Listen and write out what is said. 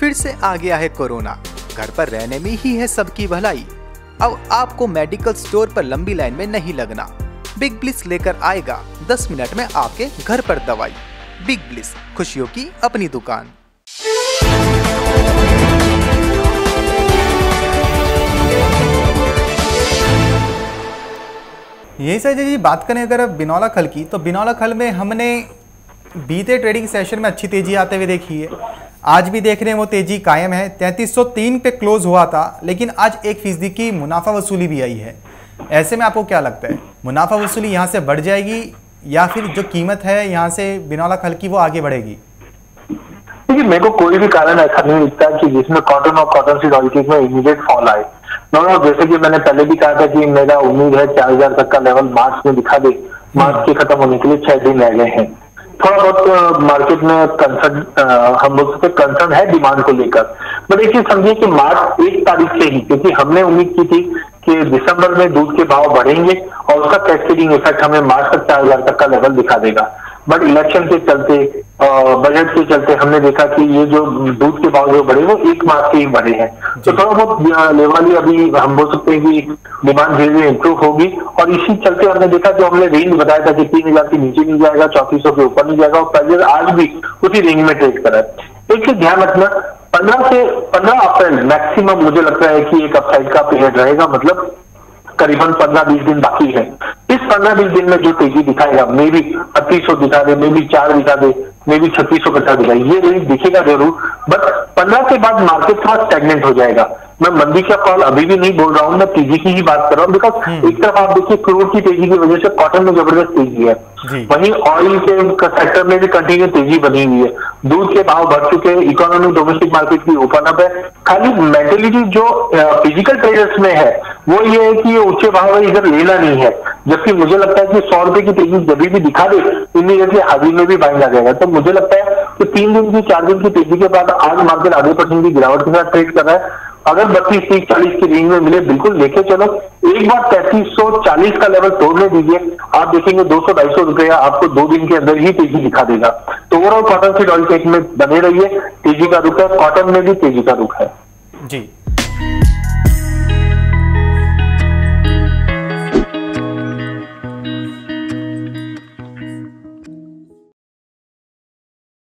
फिर से आ गया है कोरोना। घर पर रहने में ही है सबकी भलाई। अब आपको मेडिकल स्टोर पर लंबी लाइन में नहीं लगना। बिग ब्लिस लेकर आएगा। 10 मिनट में आपके घर पर दवाई। बिग ब्लिस, खुशियों की अपनी दुकान। यही सर जी, बात करें अगर बिनौला खल की तो बिनौला खल में हमने बीते ट्रेडिंग सेशन में अच्छी तेज़ी आते हुए देखी है। आज भी देख रहे हैं वो तेज़ी कायम है। 3303 पे क्लोज हुआ था, लेकिन आज एक फ़ीसदी की मुनाफा वसूली भी आई है। ऐसे में आपको क्या लगता है? मुनाफा वसूली यहाँ से बढ़ जाएगी या फिर जो कीमत है यहाँ से बिनौला खल की वो आगे बढ़ेगी? देखिए, मेरे को कोई भी कारण ऐसा नहीं दिखता कि जिसमें कॉटन और कॉटन सीड ऑयल में इमीडिएट फॉल आए। नो नो जैसे कि मैंने पहले भी कहा था कि मेरा उम्मीद है चार हज़ार तक का लेवल मार्च में दिखा दे। मार्च के खत्म होने के लिए छह दिन रह गए हैं। थोड़ा बहुत मार्केट में कंसर्न हम लोग से कंसर्न है डिमांड को लेकर। बट चीज़ समझिए कि मार्च एक तारीख से ही, क्योंकि हमने उम्मीद की थी कि दिसंबर में दूध के भाव बढ़ेंगे और उसका कैस्केडिंग इफ़ेक्ट हमें मार्च तक चार हज़ार तक का लेवल दिखा देगा। बट इलेक्शन के चलते बजट के चलते हमने देखा कि ये जो दूध के भाव जो बढ़े वो एक मास के ही बढ़े हैं। तो थोड़ा बहुत लेवल अभी हम बोल सकते हैं कि डिमांड धीरे धीरे इंप्रूव होगी और इसी चलते हमने देखा जो हमने रेंज बताया था कि तीन हज़ार के नीचे नहीं जाएगा चौतीस सौ के ऊपर नहीं जाएगा और प्राइजेस आज भी उसी रेंज में ट्रेड करा है। एक चीज़ ध्यान रखना पंद्रह से पंद्रह अप्रैल मैक्सिमम मुझे लगता है कि एक अपसाइड का पीरियड रहेगा मतलब करीबन पंद्रह बीस दिन बाकी है। पंद्रह बीस दिन में जो तेज़ी दिखाएगा मे भी पच्चीस सौ दिखा दे मे भी चार दिखा दे मे भी छत्तीस सौ पचास दिखाए ये रेंज दिखेगा ज़रूर। बट पंद्रह के बाद मार्केट थोड़ा स्टेगनेंट हो जाएगा। मैं मंदी का कॉल अभी भी नहीं बोल रहा हूँ मैं तेज़ी की ही बात कर रहा हूँ बिकॉज़ एक तरफ़ आप देखिए क्रूड की तेज़ी की वजह से कॉटन में ज़बरदस्त तेज़ी है। वहीं ऑयल के सेक्टर में भी कंटिन्यू तेज़ी बनी हुई है। दूध के भाव बढ़ चुके हैं इकोनॉमी डोमेस्टिक मार्केट की ओपन अप है। खाली मेंटेलिटी जो फ़िज़िकल ट्रेडर्स में है, वो ये है कि ये ऊँचे भाव है, इधर लेना नहीं है। जबकि मुझे लगता है कि सौ रुपए की तेज़ी जब भी दिखा दे इमीडिएटली हाजी में भी बाइंग आ जाएगा। तो मुझे लगता है कि तीन दिन की, चार दिन की तेज़ी के बाद आज मार्केट आधे परसेंट की गिरावट के साथ ट्रेड कर रहा है। अगर बत्तीस, तीस, चालीस की रेंज में मिले, बिल्कुल लेके चलो। एक बार तैतीस सौ चालीस का लेवल तोड़ने दीजिए। आप देखेंगे दो सौ, ढाई सौ रुपया आपको दो दिन के अंदर ही तेज़ी दिखा देगा। तो overall cotton seed oil tech में बने रहिए। तेज़ी का रुख है। कॉटन में भी तेज़ी का रुख है। जी।